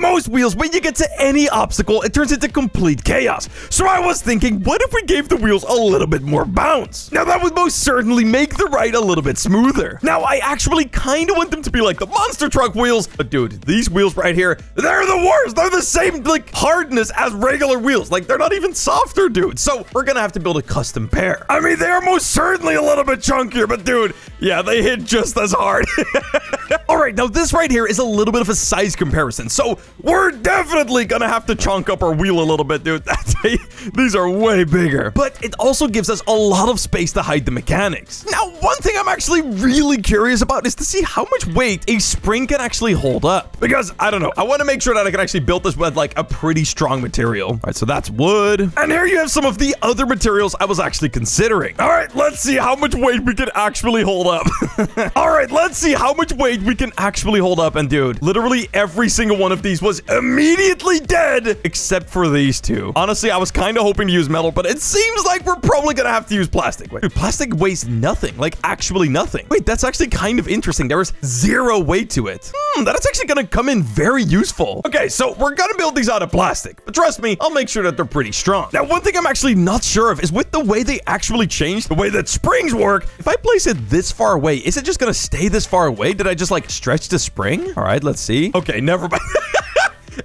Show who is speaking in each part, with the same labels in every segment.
Speaker 1: most wheels, when you get to any obstacle, it turns into complete chaos. So I was thinking, what if we gave the wheels a little bit more bounce? Now that would most certainly make the ride a little bit smoother. Now I actually kind of want them to be like the monster truck wheels, but dude, these wheels right here, they're the worst. They're the same like hardness as regular wheels. Like they're not even softer, dude. So we're gonna have to build a custom pair. I mean, they are most certainly a little bit chunkier, but dude, yeah, they hit just as hard. All right, now this right here is a little bit of a size comparison. So we're definitely gonna have to chunk up our wheel a little bit, dude. These are way bigger. But it also gives us a lot of space to hide the mechanics. Now, one thing I'm actually really curious about is to see how much weight a spring can actually hold up. Because, I don't know, I want to make sure that I can actually build this with like a pretty strong material. All right, so that's wood. And here you have some of the other materials I was actually considering. All right, let's see how much weight we can actually hold up. All right, let's see how much weight we can actually hold up. And dude, literally every single one of these was immediately dead except for these two. Honestly, I was kind of hoping to use metal, but it seems like we're probably gonna have to use plastic. Wait, dude, plastic weighs nothing, like actually nothing. Wait, that's actually kind of interesting. There is zero weight to it. Hmm, that is actually gonna come in very useful. Okay, so we're gonna build these out of plastic, but trust me, I'll make sure that they're pretty strong. Now, one thing I'm actually not sure of is with the way they actually changed the way that springs work, if I place it this far away, is it just gonna stay this far away? Did I just like stretch the spring? All right, let's see. Okay, never mind.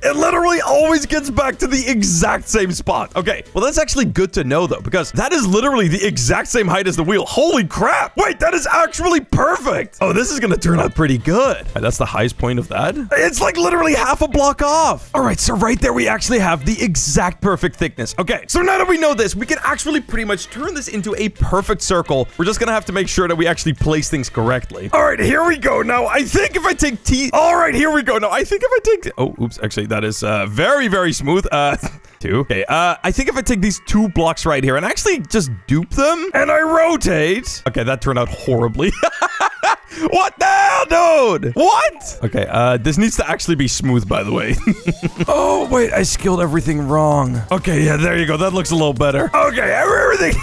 Speaker 1: It literally always gets back to the exact same spot. Okay, well, that's actually good to know, though, because that is literally the exact same height as the wheel. Holy crap. Wait, that is actually perfect. Oh, this is to turn out pretty good. Right, that's the highest point of that. It's like literally half a block off. All right, so right there, we actually have the exact perfect thickness. Okay, so now that we know this, we can actually pretty much turn this into a perfect circle. We're just to have to make sure that we actually place things correctly. All right, here we go. Now, I think if I take T... All right, here we go. Now, I think if I take... Oh, oops, actually, that is uh, very, very smooth. Uh, two. Okay, uh, I think if I take these two blocks right here and actually just dupe them and I rotate. Okay, that turned out horribly. what the hell, dude? What? Okay, uh, this needs to actually be smooth, by the way. oh, wait, I skilled everything wrong. Okay, yeah, there you go. That looks a little better. Okay, everything...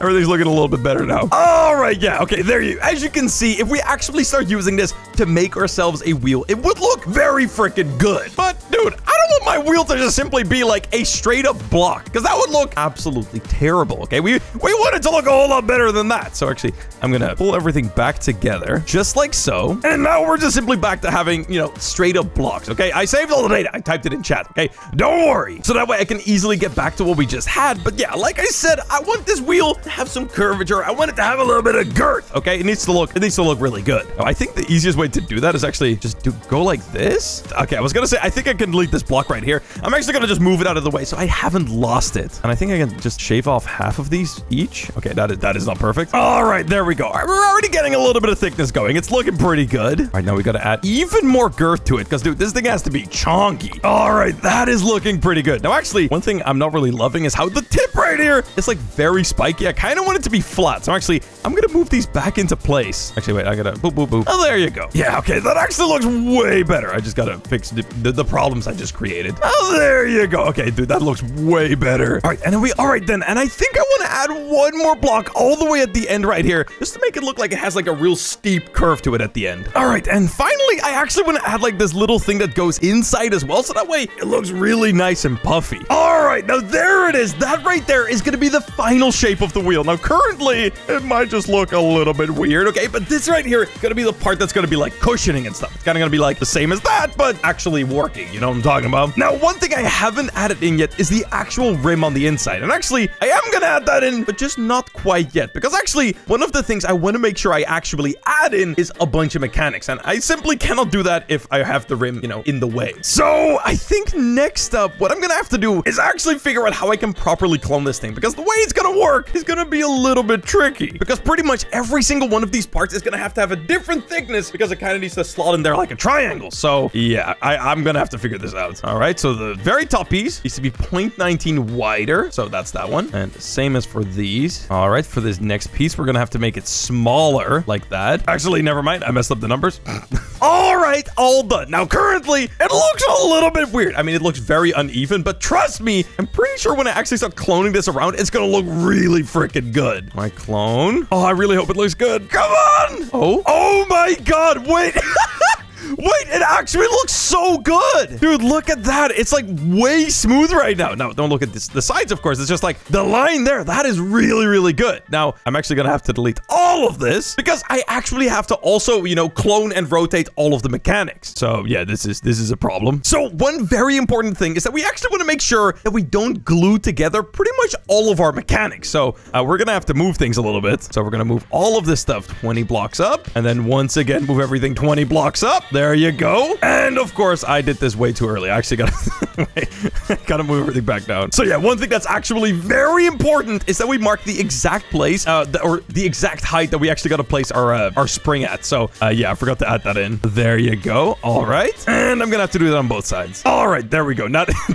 Speaker 1: Everything's looking a little bit better now. All right, yeah, okay, there you. As you can see, if we actually start using this to make ourselves a wheel, it would look very freaking good. But, dude, I want my wheel to just simply be like a straight up block, because that would look absolutely terrible, okay? We, we want it to look a whole lot better than that. So actually, I'm gonna pull everything back together, just like so. And now we're just simply back to having, you know, straight up blocks, okay? I saved all the data. I typed it in chat, okay? Don't worry. So that way I can easily get back to what we just had. But yeah, like I said, I want this wheel to have some curvature. I want it to have a little bit of girth. Okay, it needs to look it needs to look really good. Now, I think the easiest way to do that is actually just do go like this. Okay, I was gonna say I think I can delete this block right here. I'm actually gonna just move it out of the way so I haven't lost it. And I think I can just shave off half of these each. Okay, that is that is not perfect. All right, there we go. We're already getting a little bit of thickness going. It's looking pretty good. All right, now we gotta add even more girth to it because dude, this thing has to be chonky. All right, that is looking pretty good. Now, actually, one thing I'm not really loving is how the tip right here is like very spiky. I kind of want it to be flat. So actually, I'm gonna move these back into place. Actually, wait, I gotta boop, boop, boop. Oh, there you go. Yeah, okay, that actually looks way better. I just gotta fix the, the, the problems I just created. Oh, there you go. Okay, dude, that looks way better. All right, and then we, all right then, and I think I want to add one more block all the way at the end right here, just to make it look like it has like a real steep curve to it at the end. All right, and finally, I actually want to add like this little thing that goes inside as well, so that way it looks really nice and puffy. All right, now there it is. That right there is gonna be the final shape of the wheel. Now, currently, it might just look a little bit weird, okay? But this right here is gonna be the part that's gonna be like cushioning and stuff. It's kind of gonna be like the same as that, but actually working. You know what I'm talking about? Now, one thing I haven't added in yet is the actual rim on the inside. And actually, I am gonna add that in, but just not quite yet. Because actually, one of the things I want to make sure I actually add in is a bunch of mechanics. And I simply cannot do that if I have the rim, you know, in the way. So I think next up, what I'm gonna have to do is actually figure out how I can properly clone this thing. Because the way it's gonna work is gonna be a little bit tricky. Because pretty much every single one of these parts is gonna have to have a different thickness because it kind of needs to slot in there like a triangle. So yeah, I, I'm gonna have to figure this out. All right, so the very top piece needs to be 0.19 wider. So that's that one. And same as for these. All right, for this next piece, we're gonna have to make it smaller like that. Actually, never mind. I messed up the numbers. all right, all done. Now, currently, it looks a little bit weird. I mean, it looks very uneven, but trust me, I'm pretty sure when I actually start cloning this around, it's gonna look really freaking good. My clone. Oh, I really hope it looks good. Come on. Oh, oh my God. Wait. Wait, it actually looks so good. Dude, look at that. It's like way smooth right now. No, don't look at this. The sides, of course. It's just like the line there. That is really, really good. Now, I'm actually going to have to delete all of this because I actually have to also, you know, clone and rotate all of the mechanics. So yeah, this is this is a problem. So one very important thing is that we actually want to make sure that we don't glue together pretty much all of our mechanics. So uh, we're going to have to move things a little bit. So we're going to move all of this stuff 20 blocks up and then once again, move everything 20 blocks up. There you go. And of course, I did this way too early. I actually got to got to move everything back down. So yeah, one thing that's actually very important is that we mark the exact place uh, the, or the exact height that we actually got to place our uh, our spring at. So uh, yeah, I forgot to add that in. There you go. All right. And I'm to have to do that on both sides. All right, there we go. Now,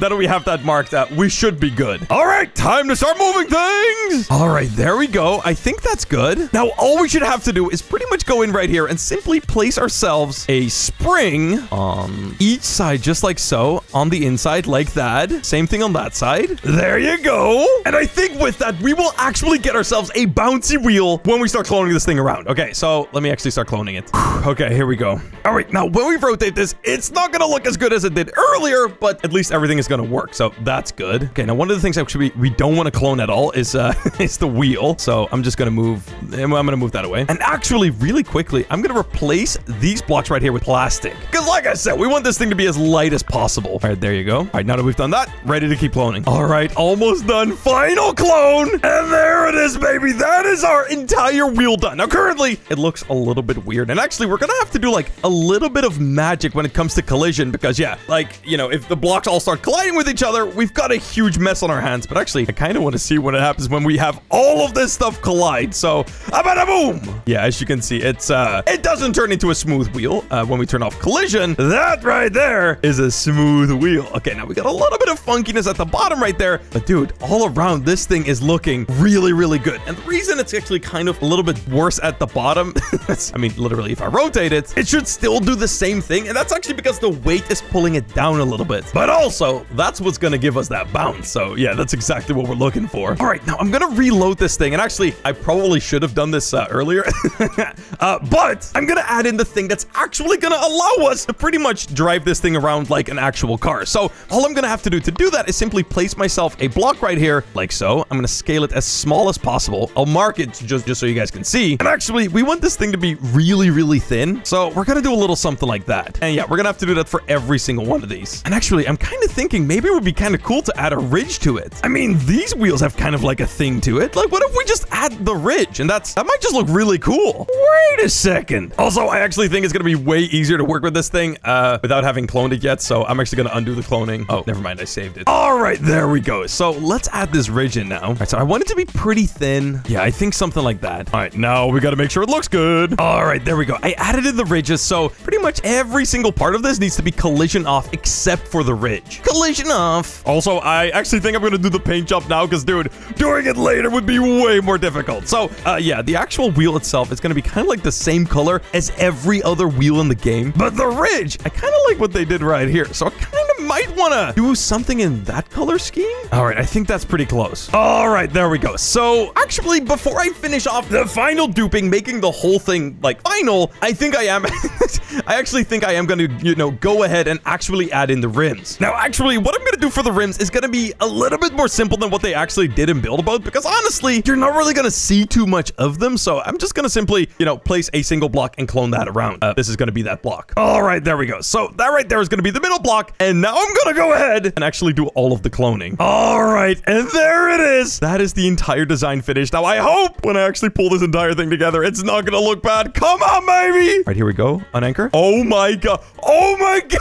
Speaker 1: now that we have that marked out, we should be good. All right, time to start moving things. All right, there we go. I think that's good. Now, all we should have to do is pretty much go in right here and simply place ourselves a spring on each side, just like so, on the inside, like that. Same thing on that side. There you go. And I think with that, we will actually get ourselves a bouncy wheel when we start cloning this thing around. Okay, so let me actually start cloning it. okay, here we go. All right, now when we rotate this, it's not to look as good as it did earlier, but at least everything is to work. So that's good. Okay, now one of the things actually we, don't want to clone at all is uh is the wheel. So I'm just to move I'm to move that away. And actually really quickly, I'm to replace these blocks right here with plastic. Because like I said, we want this thing to be as light as possible. All right, there you go. All right, now that we've done that, ready to keep cloning. All right, almost done. Final clone. And there it is, baby. That is our entire wheel done. Now, currently, it looks a little bit weird. And actually, we're going to have to do like a little bit of magic when it comes to collision because yeah, like, you know, if the blocks all start colliding with each other, we've got a huge mess on our hands. But actually, I kind of want to see what happens when we have all of this stuff collide. So, abada boom. Yeah, as you can see, it's uh, it doesn't turn into a smooth uh, when we turn off collision. That right there is a smooth wheel. Okay, now we got a little bit of funkiness at the bottom right there. But dude, all around, this thing is looking really, really good. And the reason it's actually kind of a little bit worse at the bottom, I mean, literally, if I rotate it, it should still do the same thing. And that's actually because the weight is pulling it down a little bit. But also, that's what's going to give us that bounce. So yeah, that's exactly what we're looking for. All right, now I'm going to reload this thing. And actually, I probably should have done this uh, earlier. uh, but I'm going to add in the thing that's actually to allow us to pretty much drive this thing around like an actual car. So all I'm to have to do to do that is simply place myself a block right here, like so. I'm to scale it as small as possible. I'll mark it just, just so you guys can see. And actually, we want this thing to be really, really thin. So we're to do a little something like that. And yeah, we're to have to do that for every single one of these. And actually, I'm kind of thinking maybe it would be kind of cool to add a ridge to it. I mean, these wheels have kind of like a thing to it. Like, what if we just add the ridge? And that's that might just look really cool. Wait a second. Also, I actually think it's going to way easier to work with this thing uh, without having cloned it yet. So I'm actually going to undo the cloning. Oh, never mind. I saved it. All right, there we go. So let's add this ridge in now. All right, so I want it to be pretty thin. Yeah, I think something like that. All right, now we got to make sure it looks good. All right, there we go. I added in the ridges. So pretty much every single part of this needs to be collision off except for the ridge. Collision off. Also, I actually think I'm going to do the paint job now because, dude, doing it later would be way more difficult. So, uh, yeah, the actual wheel itself is going to be kind of like the same color as every other wheel in the game. But the ridge, I kind of like what they did right here. So I kind of might want to do something in that color scheme. All right, I think that's pretty close. All right, there we go. So actually, before I finish off the final duping, making the whole thing like final, I think I am, I actually think I am going to, you know, go ahead and actually add in the rims. Now, actually, what I'm going to do for the rims is going to be a little bit more simple than what they actually did in Build a Boat because honestly, you're not really going to see too much of them. So I'm just going to simply, you know, place a single block and clone that around. Uh, this is going to be that block. All right, there we go. So that right there is going to be the middle block. And now I'm to go ahead and actually do all of the cloning. All right, and there it is. That is the entire design finished. Now, I hope when I actually pull this entire thing together, it's not to look bad. Come on, baby. All right, here we go. On anchor. Oh my God. Oh my God.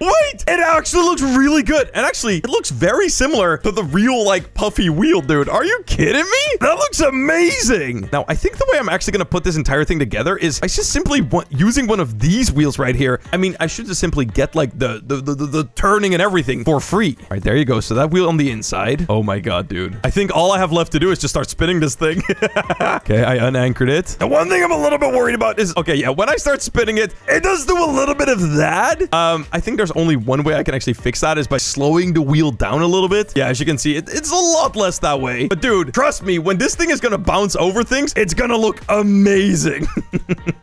Speaker 1: Wait, it actually looks really good. And actually, it looks very similar to the real, like, puffy wheel, dude. Are you kidding me? That looks amazing. Now, I think the way I'm actually going to put this entire thing together is I just simply want using one of these wheels right here. I mean, I should just simply get, like, the, the, the, the turning and everything for free. All right, there you go. So that wheel on the inside. Oh my god, dude. I think all I have left to do is just start spinning this thing. okay, I unanchored it. The one thing I'm a little bit worried about is, okay, yeah, when I start spinning it, it does do a little bit of that. Um, I think there's only one way I can actually fix that is by slowing the wheel down a little bit. Yeah, as you can see, it, it's a lot less that way. But dude, trust me, when this thing is gonna bounce over things, it's gonna look amazing.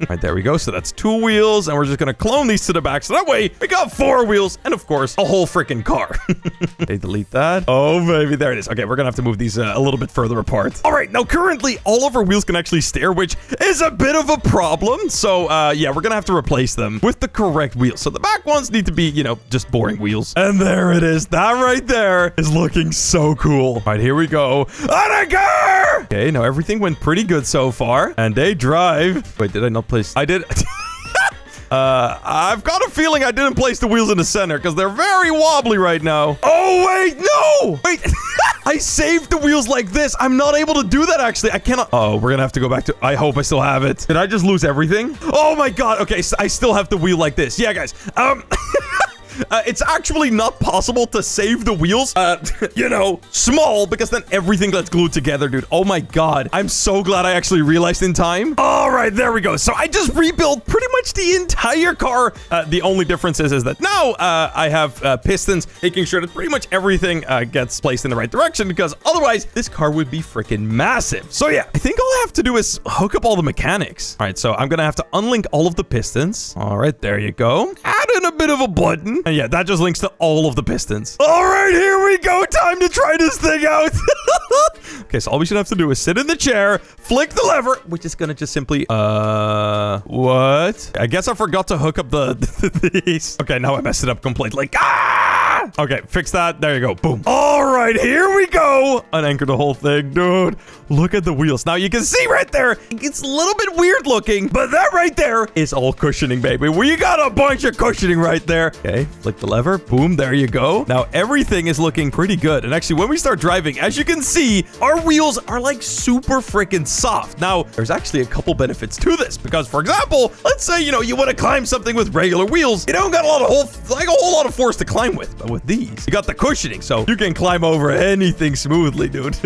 Speaker 1: Right, there we go. So that's two wheels, and we're just gonna clone these to the back. So that way, we got four wheels, and of course, a whole freaking car. they delete that. Oh, baby, there it is. Okay, we're gonna have to move these uh, a little bit further apart. All right, now currently, all of our wheels can actually steer, which is a bit of a problem. So, uh, yeah, we're gonna have to replace them with the correct wheels. So the back ones need to be, you know, just boring wheels. And there it is. That right there is looking so cool. All right, here we go. Anchor! Okay, now everything went pretty good so far. And they drive. Wait, did I not place? I did. Uh, I've got a feeling I didn't place the wheels in the center because they're very wobbly right now. Oh, wait, no! Wait, I saved the wheels like this. I'm not able to do that, actually. I cannot. Oh, we're going to have to go back to... I hope I still have it. Did I just lose everything? Oh, my God. Okay, so I still have the wheel like this. Yeah, guys. Um... Uh, it's actually not possible to save the wheels, uh, you know, small, because then everything gets glued together, dude. Oh my god. I'm so glad I actually realized in time. All right, there we go. So I just rebuilt pretty much the entire car. Uh, the only difference is, is that now uh, I have uh, pistons making sure that pretty much everything uh, gets placed in the right direction, because otherwise this car would be freaking massive. So yeah, I think all I have to do is hook up all the mechanics. All right, so I'm to have to unlink all of the pistons. All right, there you go. Add in a bit of a button. And yeah, that just links to all of the pistons. All right, here we go. Time to try this thing out. okay, so all we should have to do is sit in the chair, flick the lever, which is gonna just simply, uh, what? I guess I forgot to hook up the, these. Okay, now I messed it up completely. Ah! Okay, fix that. There you go. Boom. All right, here we go. Unanchor the whole thing, dude. Look at the wheels. Now you can see right there, it's a little bit weird looking, but that right there is all cushioning, baby. We got a bunch of cushioning right there. Okay, flick the lever. Boom, there you go. Now everything is looking pretty good. And actually, when we start driving, as you can see, our wheels are like super freaking soft. Now, there's actually a couple benefits to this because, for example, let's say, you know, you want to climb something with regular wheels. You don't got a lot of whole, like a whole lot of force to climb with. But with these, you got the cushioning, so you can climb over anything smoothly, dude.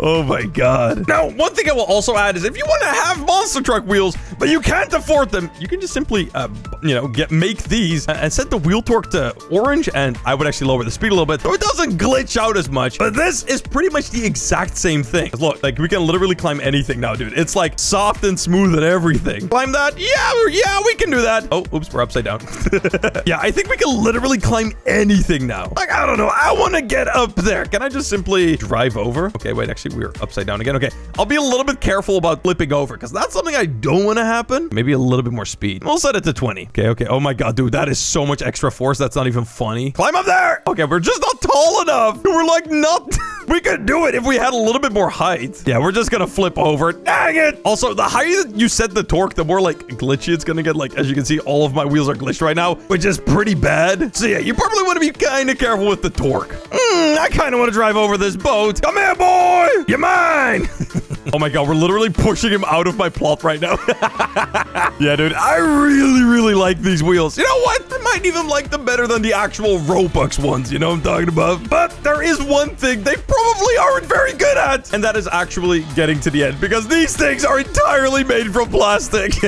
Speaker 1: oh my god. Now, one thing I will also add is if you want to have monster truck wheels, but you can't afford them, you can just simply, uh, you know, get make these and set the wheel torque to orange, and I would actually lower the speed a little bit, so it doesn't glitch out as much. But this is pretty much the exact same thing. Look, like we can literally climb anything now, dude. It's like soft and smooth and everything. Climb that? Yeah, yeah, we can do that. Oh, oops, we're upside down. yeah, I think we can literally climb anything now. Like, I don't know. I want to get up there. Can I just simply drive over? Okay, wait, actually, we're upside down again. Okay, I'll be a little bit careful about flipping over because that's something I don't want to happen. Maybe a little bit more speed. We'll set it to 20. Okay, okay. Oh my god, dude, that is so much extra force. That's not even funny. Climb up there. Okay, we're just not tall enough. We're like not... we could do it if we had a little bit more height. Yeah, we're just gonna flip over. Dang it. Also, the higher you set the torque, the more like glitchy it's gonna get. Like, as you can see, all of my wheels are glitched right now, which is pretty bad. So yeah, you probably want to be kind of careful with the torque. Mm, I kind of want to drive over this boat. Come here, boy. You're mine. oh my god, we're literally pushing him out of my plot right now. yeah, dude, I really, really like these wheels. You know what? I might even like them better than the actual Robux ones. You know what I'm talking about? But there is one thing they probably aren't very good at, and that is actually getting to the end because these things are entirely made from plastic.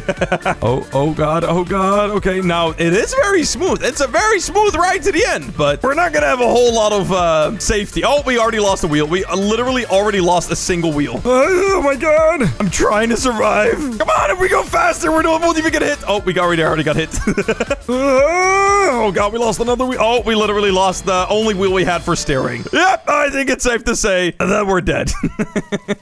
Speaker 1: oh, oh god, oh god. Okay, now it is very smooth. It's a very smooth ride to the end, but we're not gonna have a whole lot of uh, safety. Oh, we already lost a wheel. We uh, literally already lost a single wheel. Oh my god. I'm trying to survive. Come on, if we go faster, we're not, won't even get hit. Oh, we got already already got hit. oh god, we lost another wheel. Oh, we literally lost the only wheel we had for steering. Yep, I think it's safe to say that we're dead.